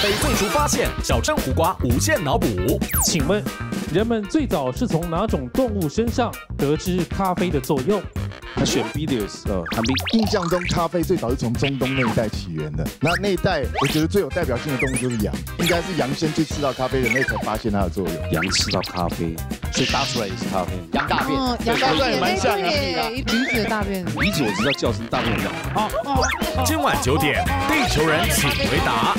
被最族发现，小镇胡瓜无限脑补。请问，人们最早是从哪种动物身上得知咖啡的作用？他选 B 的时候，寒冰印象中咖啡最早是从中东那一带起源的。那那一带，我觉得最有代表性的动物就是羊，应该是羊先去吃到咖啡，人类才发现它的作用。羊吃到咖啡，所以搭出来也是咖啡。羊大便，哦，羊大便蛮像的鼻子的大便。鼻子我知道叫声大便的。今晚九点，地球人请回答。